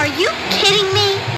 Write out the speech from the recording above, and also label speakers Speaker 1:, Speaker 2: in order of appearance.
Speaker 1: Are you kidding